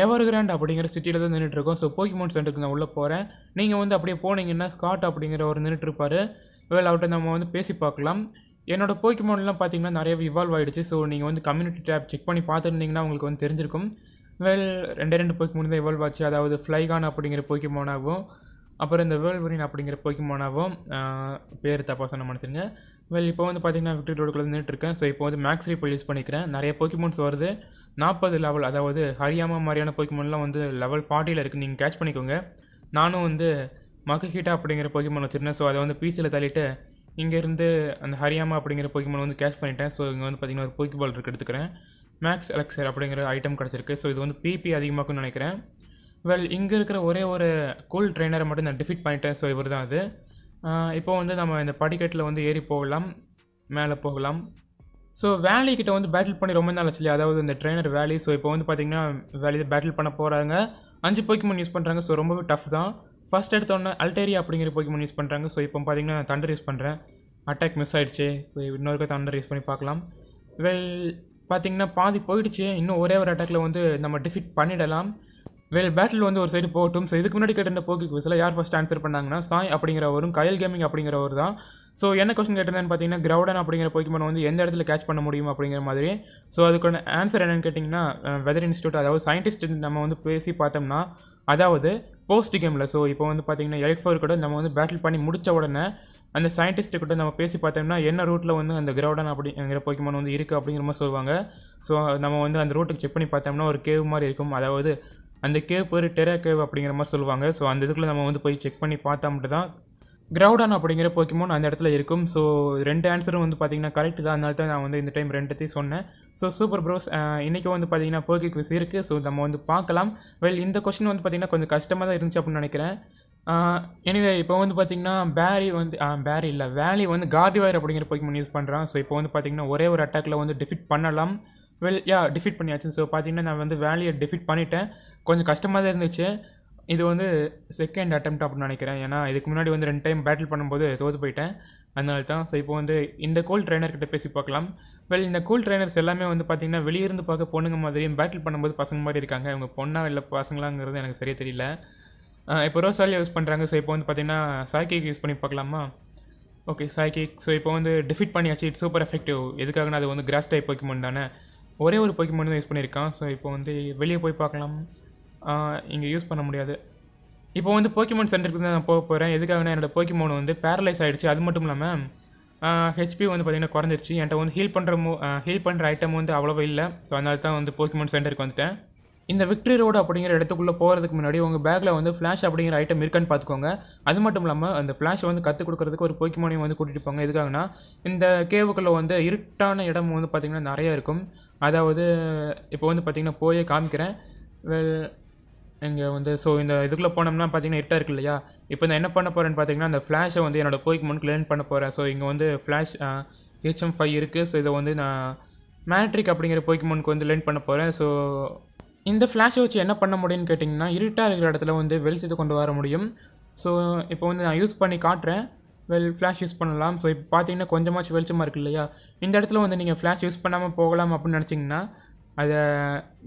எவர் Grande அப்படிங்கிற சிட்டியில் தான் நின்றுட்டு இருக்கோம் ஸோ போக்கிமோன் சென்டருக்கு நான் உள்ளே போகிறேன் நீங்கள் வந்து அப்படியே போனீங்கன்னா ஸ்காட் அப்படிங்கிற ஒரு நின்றுட்டு வேலை அவர்கிட்ட நம்ம வந்து பேசி பார்க்கலாம். என்னோடய போக்கிமோன்லாம் பார்த்தீங்கன்னா நிறைய இவால்வ் ஆகிடுச்சு ஸோ நீங்கள் வந்து கம்யூனிட்டி டேப் செக் பண்ணி பார்த்துருந்தீங்கன்னா உங்களுக்கு வந்து தெரிஞ்சிருக்கும். வெல் ரெண்டே ரெண்டு போக்கிமோன் தான் இவால்வ் ஆச்சு. அதாவது ஃப்ளைகான் அப்படிங்கிற போக்கிமோனாகவும் அப்புறம் இந்த வேர்ல்வரின் அப்படிங்கிற போக்கிமோனாவும் பேர் தப்பாக சொன்ன மனுஷங்க வெல் இப்போ வந்து பார்த்தீங்கன்னா விக்டரி ரோடுக்குள்ளே நின்றுட்டு இருக்கேன். ஸோ இப்போ வந்து மேக்ஸ் ரீப் யூஸ் பண்ணிக்கிறேன். நிறைய போக்கிமோன்ஸ் வருது. நாற்பது லெவல் அதாவது ஹரியாமா மாதிரியான போக்கிமோன்லாம் வந்து லெவல் ஃபார்ட்டியில் இருக்குது நீங்கள் கேட்ச் பண்ணிக்கோங்க. நானும் வந்து மகஹீட்டா அப்படிங்கிற போக்கிமோன் வச்சுருந்தேன். ஸோ அதை வந்து பிசியில் தள்ளிட்டு இங்கேருந்து அந்த ஹரியாமா அப்படிங்கிற போக்கிமோன் வந்து கேட்ச் பண்ணிட்டேன். ஸோ இங்கே வந்து பார்த்தீங்கன்னா ஒரு போக்கி பால் இருக்கு எடுத்துக்கிறேன். மேக்ஸ் எலக்சர் அப்படிங்கிற ஐட்டம் கிடச்சிருக்கு. ஸோ இது வந்து பிபி அதிகமாக்கும்னு நினைக்கிறேன். வெல் இங்கே இருக்கிற ஒரே ஒரு கூல் ட்ரெயினரை மட்டும் நான் டிஃபிட் பண்ணிட்டேன். ஸோ இவர் தான் அது இப்போ வந்து நம்ம இந்த படிக்கட்டில் வந்து ஏறி போகலாம். மேலே போகலாம். ஸோ வேலி கிட்ட வந்து பேட்டில் பண்ணி ரொம்ப நாள் ஆச்சு இல்லையா? அதாவது இந்த ட்ரெயினர் வேலி ஸோ இப்போ வந்து பார்த்தீங்கன்னா வேலி பேட்டில் பண்ண போகிறாங்க அஞ்சு போக்கிமன் யூஸ் பண்ணுறாங்க ஸோ ரொம்பவே டஃப் தான். ஃபர்ஸ்ட் எடுத்தோன்னே அல்டேரியா அப்படிங்கிற போக்கிமன் யூஸ் பண்ணுறாங்க ஸோ இப்போ பார்த்தீங்கன்னா தண்டர் யூஸ் பண்ணுறேன் அட்டாக் மிஸ் ஆகிடுச்சு ஸோ இன்னொருக்க தண்டர் யூஸ் பண்ணி பார்க்கலாம் வெல் பார்த்தீங்கன்னா பாதி போயிடுச்சு. இன்னும் ஒரே ஒரு அட்டாக்ல வந்து நம்ம டிஃபிட் பண்ணிடலாம். வேல் பேட்டில் வந்து ஒரு சைடு போகட்டும். ஸோ இதுக்கு முன்னாடி கேட்டிருந்த போக்கி குவிஸில் யார் ஃபஸ்ட் ஆன்சர் பண்ணாங்கன்னா சாய் அப்படிங்கிறவரும் கயல் கேமிங் அப்படிங்கிறவர் தான். ஸோ என்ன கொஸ்டின் கேட்டிருந்தேன்னு பார்த்தீங்கன்னா கிரௌடன் அப்படிங்கிற போக்கிமோன் வந்து எந்த இடத்துல கேட்ச் பண்ண முடியும் அப்படிங்கிற மாதிரி. ஸோ அதுக்கான ஆன்சர் என்னன்னு கேட்டிங்கன்னா வெதர் இன்ஸ்டியூட் அதாவது சயின்டிஸ்ட் நம்ம வந்து பேசி பார்த்தோம்னா அதாவது போஸ்ட் கேமில் ஸோ இப்போ வந்து பார்த்தீங்கன்னா எலைட் ஃபோர் கூட நம்ம வந்து பேட்டில் பண்ணி முடித்த உடனே அந்த சயின்டிஸ்ட்டு கிட்ட நம்ம பேசி பார்த்தோம்னா என்ன ரூட்டில் வந்து அந்த கிரௌடன் அப்படிங்கிற போக்கிமான் வந்து இருக்குது அப்படிங்கிற மாதிரி சொல்லுவாங்க. ஸோ நம்ம வந்து அந்த ரூட்டுக்கு செக் பண்ணி பார்த்தோம்னா ஒரு கேவ் மாதிரி இருக்கும். அதாவது அந்த கேவ் பேர் டெரா கேவ் அப்படிங்கிற மாதிரி சொல்லுவாங்க. ஸோ அந்த இதுக்குள்ளே நம்ம வந்து போய் செக் பண்ணி பார்த்தா மட்டும் தான் கிரவுடான் அப்படிங்கிற போக்கிமோன் அந்த இடத்துல இருக்கும். ஸோ ரெண்டு ஆன்சரும் வந்து பார்த்திங்கன்னா கரெக்ட் தான். அதனால தான் நான் வந்து இந்த டைம் ரெண்டுத்தையும் சொன்னேன். ஸோ சூப்பர் ப்ரோஸ் இன்றைக்கி வந்து பார்த்திங்கன்னா போக்கி குவிஸ் இருக்குது ஸோ நம்ம வந்து பார்க்கலாம். வெல் இந்த கொஷின் வந்து பார்த்திங்கன்னா கொஞ்சம் கஷ்டமாக தான் இருந்துச்சு அப்படின்னு நினைக்கிறேன். எனிவே இப்போ வந்து பார்த்தீங்கன்னா பேரி வந்து பேரி இல்லை. வேலி வந்து கார்டிவாயர் அப்படிங்கிற போக்கிமோன் யூஸ் பண்ணுறான் ஸோ இப்போ வந்து பார்த்தீங்கன்னா ஒரே ஒரு அட்டாக்ல வந்து டிஃபிட் பண்ணலாம். வெல் யா டிஃபிட் பண்ணியாச்சு. ஸோ பார்த்தீங்கன்னா நான் வந்து வேலியை டிஃபிட் பண்ணிட்டேன். கொஞ்சம் கஷ்டமாக தான் இருந்துச்சு. இது வந்து செகண்ட் அட்டம் அப்படின்னு நினைக்கிறேன். ஏன்னா இதுக்கு முன்னாடி வந்து ரெண்டு டைம் பேட்டில் பண்ணும்போது தோற்று போயிட்டேன். அதனால தான் ஸோ இப்போ வந்து இந்த கூல் ட்ரைனர்கிட்ட பேசி பார்க்கலாம். வெல் இந்த கூல் ட்ரைனர்ஸ் எல்லாமே வந்து பார்த்தீங்கன்னா வெளியிருந்து பார்க்க பொண்ணுங்க மாதிரியும் பேட்டில் பண்ணும்போது பசங்க மாதிரி இருக்காங்க. இவங்க பொண்ணா இல்லை பசங்களாங்கிறது எனக்கு சரியாக தெரியல. இப்போ ரோசாலியா யூஸ் பண்ணுறாங்க ஸோ இப்போ வந்து பார்த்திங்கன்னா சாய்கேக் யூஸ் பண்ணி பார்க்கலாமா? ஓகே சாய்கேக் ஸோ இப்போ வந்து டிஃபிட் பண்ணியாச்சு. இட்ஸ் சூப்பர் எஃபெக்டிவ் எதுக்காகனா அது வந்து கிராஸ் டைப் போக்கிமோன் தானே. ஒரே ஒரு போக்கிமோன் தான் யூஸ் பண்ணியிருக்கான். ஸோ இப்போ வந்து வெளியே போய் பார்க்கலாம். இங்கே யூஸ் பண்ண முடியாது. இப்போ வந்து போக்கிமோன் சென்டருக்கு தான் நான் போக போகிறேன் எதுக்காகனா என்னோடய போக்கிமோன் வந்து பேரலைஸ் ஆகிடுச்சு அது மட்டும் இல்லாமல் ஹெச்பி வந்து பார்த்திங்கன்னா குறைஞ்சிருச்சு. என்கிட்ட வந்து ஹீல் பண்ணுற மூ ஹீல் பண்ணுற ஐட்டம் வந்து அவ்வளோவா இல்லை. ஸோ அதனால தான் வந்து போக்கிமோன் சென்டருக்கு வந்துட்டேன். இந்த விக்டரி ரோடு அப்படிங்கிற இடத்துக்குள்ளே போகிறதுக்கு முன்னாடி உங்கள் பேக்கில் வந்து ஃப்ளாஷ் அப்படிங்கிற ஐட்டம் இருக்கான்னு பார்த்துக்கோங்க அது மட்டும் இல்லாமல் அந்த ஃப்ளாஷை வந்து கற்றுக் கொடுக்குறதுக்கு ஒரு போக்கிமோனையும் வந்து கூட்டிகிட்டு போங்க. எதுக்காகனா இந்த கேவுக்குள்ளே வந்து இருட்டான இடம் வந்து பார்த்திங்கன்னா நிறைய இருக்கும். அதாவது இப்போ வந்து பார்த்திங்கன்னா போயே காமிக்கிறேன். வெல் இங்கே வந்து ஸோ இந்த இதுக்குள்ளே போனோம்னா பார்த்தீங்கன்னா இருட்டாக இருக்கு இல்லையா? இப்போ நான் என்ன பண்ண போகிறேன்னு பார்த்தீங்கன்னா அந்த ஃப்ளாஷை வந்து என்னோட போய்க்கு லேர்ன் பண்ண போகிறேன் ஸோ இங்கே வந்து ஃப்ளாஷ் ஹெச்எம் ஃபைவ் இருக்குது ஸோ இதை வந்து நான் மேட்ரிக் அப்படிங்கிற போய்க்கு வந்து லேர்ன் பண்ண போகிறேன் ஸோ இந்த ஃப்ளாஷை வச்சு என்ன பண்ண முடியும்னு கேட்டிங்கன்னா இருட்டாக இருக்கிற இடத்துல வந்து வெளிச்சத்தை கொண்டு வர முடியும். ஸோ இப்போ வந்து நான் யூஸ் பண்ணி காட்டுறேன். வெல் ஃப்ளாஷ் யூஸ் பண்ணலாம். ஸோ இப்போ பார்த்தீங்கன்னா கொஞ்சமாச்சும் வெளிச்சமாக இருக்குது இல்லையா? இந்த இடத்துல வந்து நீங்கள் ஃப்ளாஷ் யூஸ் பண்ணாமல் போகலாம் அப்படின்னு நினச்சிங்கன்னா அதை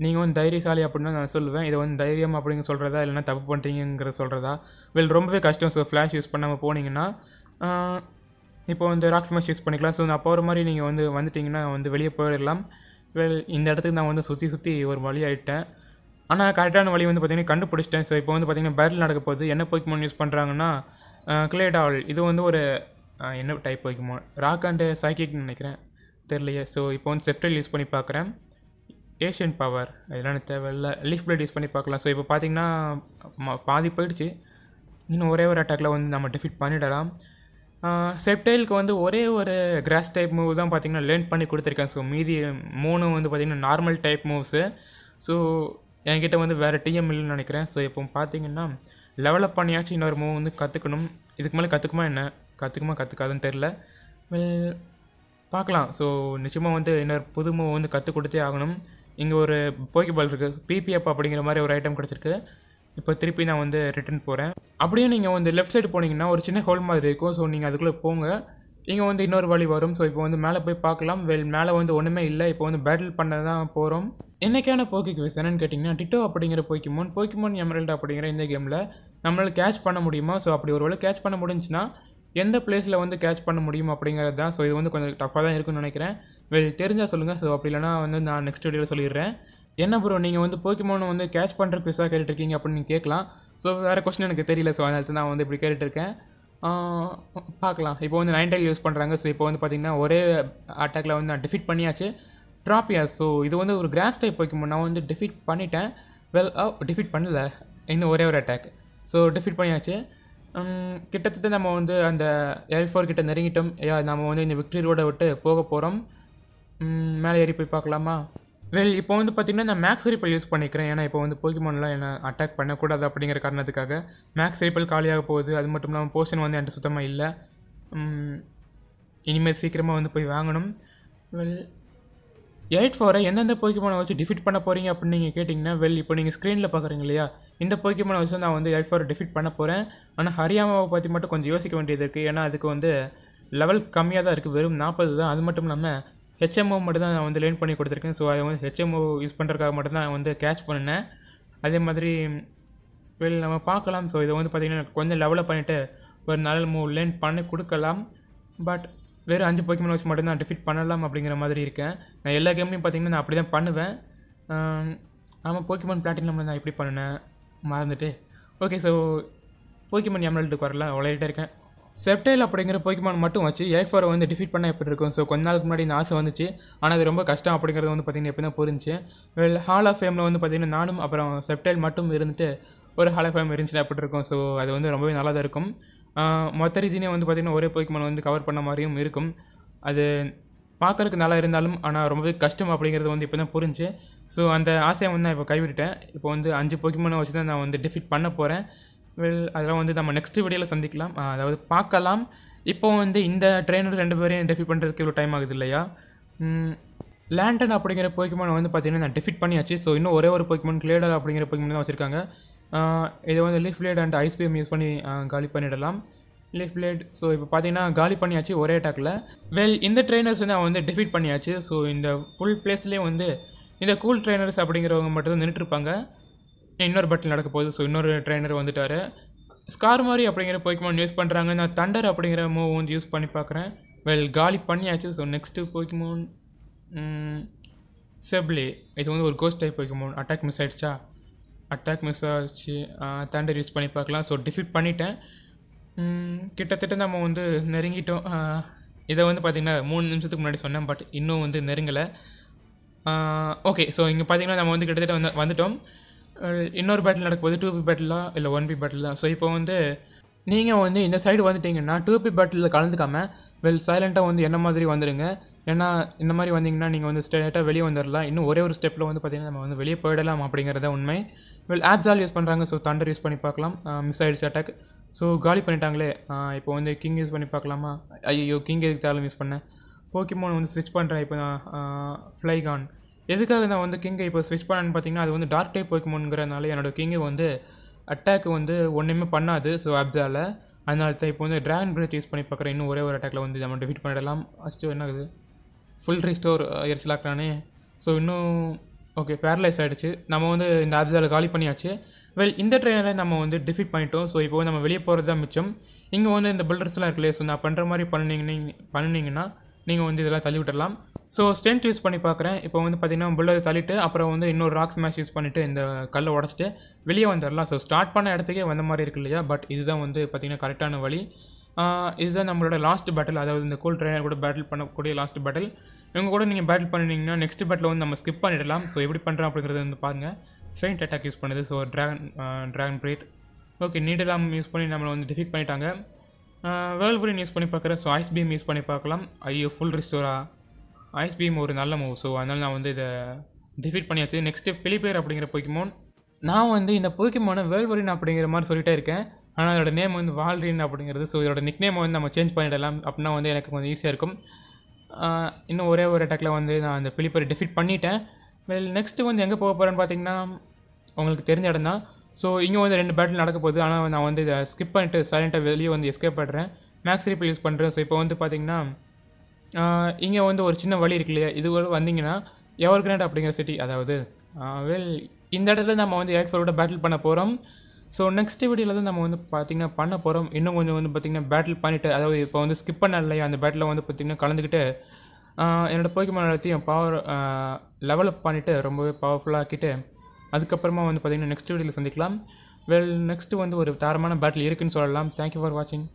நீங்கள் வந்து தைரியசாலி அப்படின்னு நான் சொல்லுவேன். இதை வந்து தைரியம் அப்படிங்க சொல்கிறதா இல்லைன்னா தப்பு பண்ணுறீங்கிற சொல்கிறதா வெல் ரொம்பவே கஷ்டம் ஸோ ஃப்ளாஷ் யூஸ் பண்ணாமல் போனீங்கன்னா இப்போ வந்து ராக் ஸ்மாஷ் யூஸ் பண்ணிக்கலாம். ஸோ நான் போகிற மாதிரி நீங்கள் வந்து வந்துட்டிங்கன்னா வந்து வெளியே போயிடலாம். வெல் இந்த இடத்துக்கு நான் வந்து சுற்றி சுற்றி ஒரு வழி ஆகிட்டேன் ஆனால் கரெக்டான வழி வந்து பார்த்தீங்கன்னா கண்டுபிடிச்சிட்டேன். ஸோ இப்போ வந்து பார்த்திங்கன்னா பேட்டில் நடக்க போகுது. என்ன போய்க்கு யூஸ் பண்ணுறாங்கன்னா கிளேடாவல் இது வந்து ஒரு என்ன டைப் வைக்குமோ. ராக் அண்டு சைக்கிக்னு நினைக்கிறேன். தெரியலையே. ஸோ இப்போ வந்து செப்டல் யூஸ் பண்ணி பார்க்குறேன். ஏஷியன் பவர் இதெல்லாம் எனக்கு தேவையில்ல. லீஃப் பிளேட் யூஸ் பண்ணி பார்க்கலாம். ஸோ இப்போ பார்த்தீங்கன்னா பாதி போயிடுச்சு. இன்னும் ஒரே ஒரு அட்டாக்ல வந்து நம்ம டிஃபிட் பண்ணிடலாம். செப்டைலுக்கு வந்து ஒரே ஒரு கிராஸ் டைப் மூவ் தான் பார்த்தீங்கன்னா லேர்ன் பண்ணி கொடுத்துருக்கேன். ஸோ மீதி மூணு வந்து பார்த்திங்கன்னா நார்மல் டைப் மூவ்ஸு ஸோ என்கிட்ட வந்து வேறு டிஎம் இல்லைன்னு நினைக்கிறேன். ஸோ இப்போ பார்த்தீங்கன்னா லெவலப் பண்ணியாச்சும் இன்னொரு மூவ் வந்து கற்றுக்கணும் இதுக்கு மேலே கற்றுக்குமா என்ன? கற்றுக்குமா கற்றுக்காதுன்னு தெரில வெல் பார்க்கலாம். ஸோ நிச்சயமாக வந்து இன்னொரு புது மூவ் வந்து கற்றுக் கொடுத்தே ஆகணும். இங்கே ஒரு போக்கி பால் இருக்குது பிபிஎப் அப்படிங்கிற மாதிரி ஒரு ஐட்டம் கிடச்சிருக்கு. இப்போ திருப்பி நான் வந்து ரிட்டர்ன் போகிறேன் அப்படியே நீங்கள் வந்து லெஃப்ட் சைடு போனீங்கன்னா ஒரு சின்ன ஹோல் மாதிரி இருக்கும். ஸோ நீங்கள் அதுக்குள்ளே போங்க. இங்கே வந்து இன்னொரு வழி வரும். ஸோ இப்போ வந்து மேலே போய் பார்க்கலாம். வெல் மேலே வந்து ஒன்றுமே இல்லை. இப்போ வந்து பேட்டில் பண்ண தான் போகிறோம் என்னைக்கான போக்கி என்னென்னு என்னன்னு கேட்டிங்கன்னா டிட்டோ அப்படிங்கிற போய்க்குமோன் போய்க்குமோன் எமரல்ட் அப்படிங்கிற இந்த கேமில் நம்மளால் கேட்ச் பண்ண முடியுமா? ஸோ அப்படி ஒரு வேளை கேட்ச் பண்ண முடிஞ்சுன்னா எந்த பிளேஸில் வந்து கேட்ச் பண்ண முடியும் அப்படிங்கிறது தான். ஸோ இது வந்து கொஞ்சம் டஃப்பாக தான் இருக்குன்னு நினைக்கிறேன். வெல் தெரிஞ்சால் சொல்லுங்கள் ஸோ அப்படி இல்லைனா வந்து நான் நெக்ஸ்ட் வீடியோவில் சொல்லிடுறேன். என்ன ப்ரோ நீங்கள் வந்து போக்கிமோனை வந்து கேட்ச் பண்ணுற குவிஸாக கேட்டுட்ருக்கீங்க அப்படின்னு கேட்கலாம். ஸோ வேறு கொஸ்டின் எனக்கு தெரியல. ஸோ அதனால தான் நான் வந்து இப்படி கேட்டுட்ருக்கேன் பார்க்கலாம். இப்போ வந்து நைன் டைல் யூஸ் பண்ணுறாங்க ஸோ இப்போ வந்து பார்த்திங்கன்னா ஒரே அட்டாக்ல வந்து நான் டிஃபிட் பண்ணியாச்சு. ட்ராப்பியா ஸோ இது வந்து ஒரு கிராஸ் டைப் வைக்கும் நான் வந்து டிஃபிட் பண்ணிட்டேன். வெல் டிஃபீட் oh, பண்ணல. இன்னும் ஒரே ஒரு அட்டாக் ஸோ டிஃபிட் பண்ணியாச்சு. கிட்டத்தட்ட நம்ம வந்து அந்த எல் ஃபோர் கிட்ட நெருங்கிட்டோம். நம்ம வந்து இந்த விக்டரி ரோடை விட்டு போக போகிறோம் மேலே ஏறி போய் பார்க்கலாமா? வெல் இப்போ வந்து பார்த்திங்கன்னா நான் மேக்ஸ் ரீப்பல் யூஸ் பண்ணிக்கிறேன். ஏன்னா இப்போ வந்து போக்கிமான்லாம் என்ன அட்டாக் பண்ணக்கூடாது அப்படிங்கிற காரணத்துக்காக. மேக்ஸ் ரீப்பல் காலியாக போகுது. அது மட்டும் இல்லாமல் போர்ஷன் வந்து என்கிட்ட சுத்தமாக இல்லை. இனிமேல் சீக்கிரமாக வந்து போய் வாங்கணும். வெல் எயிட் ஃபோரை எந்தெந்த போக்கிமானை வச்சு டிஃபிட் பண்ண போகிறீங்க அப்படின்னு நீங்கள் கேட்டிங்கன்னா வெல் இப்போ நீங்கள் ஸ்க்ரீனில் பார்க்குறீங்க இல்லையா? இந்த போக்கிமானை வச்சு நான் வந்து எயிட் ஃபோரை டிஃபிட் பண்ண போகிறேன் ஆனால் ஹரியாமாவை பற்றி மட்டும் கொஞ்சம் யோசிக்க வேண்டியது இருக்குது ஏன்னா அதுக்கு வந்து லெவல் கம்மியாக தான் இருக்குது வெறும் நாற்பது தான். அது மட்டும் இல்லாமல் ஹெச்எம்ஓ மட்டும் தான் நான் வந்து லேர்ன் பண்ணி கொடுத்துருக்கேன். ஸோ அதை வந்து ஹெச்எம்ஓ யூஸ் பண்ணுறதுக்காக மட்டும் தான் வந்து கேட்ச் பண்ணினேன். அதே மாதிரி வெளியில் நம்ம பார்க்கலாம். ஸோ இதை வந்து பார்த்திங்கன்னா கொஞ்சம் லெவலப் பண்ணிவிட்டு ஒரு நல்ல மூவ் லேர்ன் பண்ணி கொடுக்கலாம். பட் வேறு அஞ்சு போக்கிமன் வச்சு மட்டும்தான் டிஃபிட் பண்ணலாம் அப்படிங்கிற மாதிரி இருக்கேன். நான் எல்லா கேம்லையும் பார்த்தீங்கன்னா நான் அப்படி தான் பண்ணுவேன் ஆமாம் போக்கிமன் பிளாட்டினம் நான் எப்படி பண்ணினேன். மறந்துட்டு. ஓகே ஸோ போக்கிமன் எம்எல்ட்டுக்கு வரல விளையாடிட்டே இருக்கேன். செப்டைல் அப்படிங்கிற போக்கிமான் மட்டும் வச்சு எயிட் வந்து டிஃபீட் பண்ண எப்படி இருக்கும்? ஸோ கொஞ்ச நாளுக்கு முன்னாடி இந்த ஆசை வந்துச்சு. ஆனால் அது ரொம்ப கஷ்டம் அப்படிங்கிறது வந்து பார்த்திங்கன்னா எப்படி தான் புரிஞ்சு வெல் ஹால் ஆஃப் ஃபேமில் வந்து பார்த்திங்கன்னா நானும் அப்புறம் செப்டைல் மட்டும் இருந்துட்டு ஒரு ஹால் ஆஃப் ஃபேம் இருந்துச்சுன்னா எப்படி இருக்கும்? ஸோ அது வந்து ரொம்பவே நல்லா தான் இருக்கும். மொத்த ரீஜனே வந்து பார்த்திங்கன்னா ஒரே போக்கிமான் வந்து கவர் பண்ண மாதிரியும் இருக்கும். அது பார்க்கறதுக்கு நல்லா இருந்தாலும் ஆனால் ரொம்பவே கஷ்டம் அப்படிங்கிறது வந்து இப்போ தான் புரிஞ்சு ஸோ அந்த ஆசையை வந்து நான் இப்போ கைவிட்டுட்டேன். இப்போ வந்து அஞ்சு பொக்கிமனை வச்சு தான் நான் வந்து டிஃபிட் பண்ண போகிறேன் வெல் அதெல்லாம் வந்து நம்ம நெக்ஸ்ட் வீடியோவில் சந்திக்கலாம். அதாவது பார்க்கலாம். இப்போ வந்து இந்த ட்ரெயினர் ரெண்டு பேரையும் டெஃபிட் பண்ணுறதுக்கு இவ்வளோ டைம் ஆகுது இல்லையா? லேண்டன் அப்படிங்கிற போக்கிமான் வந்து பார்த்தீங்கன்னா நான் டெஃபிட் பண்ணியாச்சு. ஸோ இன்னும் ஒரே ஒரு போக்கிமான் கிளேடர் அப்படிங்கிற போக்கிமான் தான் வச்சுருக்காங்க. இதை வந்து leaf blade and ice beam use பண்ணி காலி பண்ணிடலாம். லீஃப் பிளேட் ஸோ இப்போ பார்த்தீங்கன்னா காலி பண்ணியாச்சு ஒரே அட்டாக்ல வெல் இந்த ட்ரெயினர்ஸ் வந்து அவன் வந்து டெஃபிட் பண்ணியாச்சு. ஸோ இந்த ஃபுல் பிளேஸ்லேயே வந்து இந்த கூல் ட்ரெயினர்ஸ் அப்படிங்கிறவங்க மட்டும் தான் நின்றுட்டுருப்பாங்க இன்னொரு பட்டில் நடக்க போகுது. ஸோ இன்னொரு ட்ரைனர் வந்துட்டார். ஸ்கார் மாதிரி அப்படிங்கிற போய்க்குமான் யூஸ் பண்ணுறாங்க நான் தண்டர் அப்படிங்கிற மூவ் வந்து யூஸ் பண்ணி பார்க்குறேன். வெல் காலி பண்ணியாச்சு. ஸோ நெக்ஸ்ட்டு போய்க்குமோன் செப்லே இது வந்து ஒரு ghost type Pokemon attack miss ஆகிடுச்சா அட்டாக் மிஸ் ஆச்சு. தண்டர் யூஸ் பண்ணி பார்க்கலாம். ஸோ டிஃபிட் பண்ணிட்டேன். கிட்டத்தட்ட நம்ம வந்து நெருங்கிட்டோம். இதை வந்து பார்த்திங்கன்னா மூணு நிமிஷத்துக்கு முன்னாடி சொன்னேன். பட் இன்னும் வந்து நெருங்கலை. ஓகே ஸோ இங்கே பார்த்தீங்கன்னா நம்ம வந்து கிட்டத்தட்ட வந்து வந்துட்டோம். இன்னொரு பேட்டில் நடக்கும்போது டூ பி பேட்டிலா இல்லை ஒன் பி பேட்டில் தான் ஸோ இப்போ வந்து நீங்கள் வந்து இந்த சைடு வந்துட்டீங்கன்னா டூ பி பேட்டிலில் கலந்துக்காமல் வெல் சைலண்ட்டாக வந்து என்ன மாதிரி வந்துடுங்க ஏன்னா இந்த மாதிரி வந்தீங்கன்னா நீங்கள் வந்து ஸ்ட்ரெயிட்டாக வெளியே வந்துடலாம் இன்னும் ஒரே ஒரு ஸ்டெப்பில் வந்து பார்த்தீங்கன்னா நம்ம வந்து வெளியே போயிடலாம் அப்படிங்கிறத உண்மை. வெல் ஆப்ஸால் யூஸ் பண்ணுறாங்க ஸோ தண்டர் யூஸ் பண்ணி பார்க்கலாம் மிஸ் ஆயிடுச்சு அட்டாக் ஸோ காலி பண்ணிட்டாங்களே. இப்போ வந்து கிங் யூஸ் பண்ணி பார்க்கலாமா ஐயோ கிங் எதுக்கு தேவை யூஸ் பண்ணேன் போக்கிமோன் வந்து ஸ்விட்ச் பண்ணுறேன் இப்போ நான் ஃப்ளைகான் எதுக்காக நான் வந்து கிங்கை இப்போ ஸ்விட்ச் பண்ணேன்னு பார்த்தீங்கன்னா அது வந்து டார்க் டைப் போக்கிமோனுங்கிறனால என்னோடய கிங்கை வந்து அட்டாக் வந்து ஒன்றுமே பண்ணாது. ஸோ அப்தால அதனால தான் இப்போ வந்து ட்ராகன் பிரேத் யூஸ் பண்ணி பார்க்குறேன் இன்னும் ஒரே ஒரு அட்டாக்ல வந்து நம்ம டிஃபீட் பண்ணிடலாம். அச்சோ என்ன ஆகுது? ஃபுல் ரீஸ்டோர் எரிச்சலாக்குறானே ஸோ இன்னும் ஓகே பேரலைஸ் ஆகிடுச்சு நம்ம வந்து இந்த ஆப்ஸால் காலி பண்ணியாச்சு. வெல் இந்த ட்ரெயினரை நம்ம வந்து டிஃபீட் பண்ணிட்டோம். ஸோ இப்போ நம்ம வெளியே போகிறது தான் மிச்சம். இங்கே வந்து இந்த பில்டர்ஸ்லாம் இருக்குல்லையே ஸோ நான் பண்ணுற மாதிரி பண்ணினீங்க பண்ணினீங்கன்னா நீங்கள் வந்து இதெல்லாம் தள்ளி விட்டுடலாம் ஸோ ஸ்டென்ட் யூஸ் பண்ணி பார்க்குறேன் இப்போ வந்து பார்த்திங்கன்னா புல்லரை தள்ளிட்டு அப்புறம் வந்து இன்னொரு ராக் ஸ்மாஷ் யூஸ் பண்ணிவிட்டு இந்த கல்லை உடச்சிட்டு வெளியே வந்துடலாம் ஸோ ஸ்டார்ட் பண்ண இடத்துக்கே வந்த மாதிரி இருக்கு இல்லையா? பட் இதுதான் வந்து பார்த்திங்கன்னா கரெக்டான வழி. இதுதான் நம்மளோட லாஸ்ட் பேட்டில் அதாவது இந்த கோல் ட்ரெயினர் கூட பேட்டில் பண்ணக்கூடிய லாஸ்ட் பேட்டில் இவங்க கூட நீங்கள் பேட்டில் பண்ணிட்டீங்கன்னா நெக்ஸ்ட் பேட்டில் வந்து நம்ம ஸ்கிப் பண்ணிடலாம். ஸோ எப்படி பண்ணுறோம் அப்படிங்கிறது வந்து பாருங்கள் ஃபெயிண்ட் அட்டாக் யூஸ் பண்ணுது. So dragon dragon breath okay நீடெல்லாம் use பண்ணி நம்மளை வந்து டிஃபிட் பண்ணிட்டாங்க. வேர்ல்புரின் யூஸ் பண்ணி பார்க்குறேன். ஸோ ஐஸ் பீம் யூஸ் பண்ணி பார்க்கலாம். ஐயோ ஃபுல் ரிஸ்டோரா ஐஸ் பீம் ஒரு நல்ல மூவ் ஸோ அதனால் நான் வந்து இதை டிஃபீட் பண்ணியாச்சு. நெக்ஸ்ட்டு பிலிப்பேர் அப்படிங்கிற போக்கிமோன் நான் வந்து இந்த போய்க்குமோனை வேர்ல்புரின் அப்படிங்கிற மாதிரி சொல்லிகிட்டே இருக்கேன். ஆனால் அதோட நேம் வந்து வால்ரின் அப்படிங்கிறது. ஸோ இதோட நிக் நேம் வந்து நம்ம சேஞ்ச் பண்ணிடலாம். அப்படின்னா வந்து எனக்கு கொஞ்சம் ஈஸியாக இருக்கும். இன்னும் ஒரே ஒரு அட்டாக்ல வந்து நான் அந்த பிலிப்பரை டிஃபீட் பண்ணிட்டேன். வெல் நெக்ஸ்ட்டு வந்து எங்கே போக போகிறேன்னு பார்த்தீங்கன்னா உங்களுக்கு தெரிஞ்ச இடம் தான் ஸோ இங்கே வந்து ரெண்டு பேட்டில் நடக்க போகுது. ஆனால் நான் வந்து இதை ஸ்கிப் பண்ணிட்டு சைலண்ட்டாக வெளியே வந்து எஸ்கேப் பண்ணுறேன் மேக்ஸ் ரீப்பில் யூஸ் பண்ணுறேன் ஸோ இப்போ வந்து பார்த்தீங்கன்னா இங்கே வந்து ஒரு சின்ன வழி இருக்கு இல்லையா? இது வந்தீங்கன்னா எவர் கிராண்ட் அப்படிங்கிற சிட்டி அதாவது வெல் இந்த இடத்துல நம்ம வந்து எயிட் ஃபோரோட பேட்டில் பண்ண போகிறோம் ஸோ நெக்ஸ்ட் வீடியோவில் தான் நம்ம வந்து பார்த்திங்கன்னா பண்ண போகிறோம் இன்னும் கொஞ்சம் வந்து பார்த்திங்கன்னா பேட்டில் பண்ணிவிட்டு அதாவது இப்போ வந்து ஸ்கிப் பண்ண இல்லையா அந்த பேட்டில் வந்து பார்த்திங்கன்னா கலந்துக்கிட்டு என்னோடய என்னோட எல்லாத்தையும் பவர் லெவலப் பண்ணிவிட்டு ரொம்பவே பவர்ஃபுல்லாக ஆக்கிட்டு அதுக்கப்புறமா வந்து பார்த்திங்கன்னா நெக்ஸ்ட் வீடியோவில் சந்திக்கலாம். வெல் நெக்ஸ்ட்டு வந்து ஒரு தரமான பேட்டில் இருக்குன்னு சொல்லலாம். தேங்க்யூ ஃபார் வாட்சிங்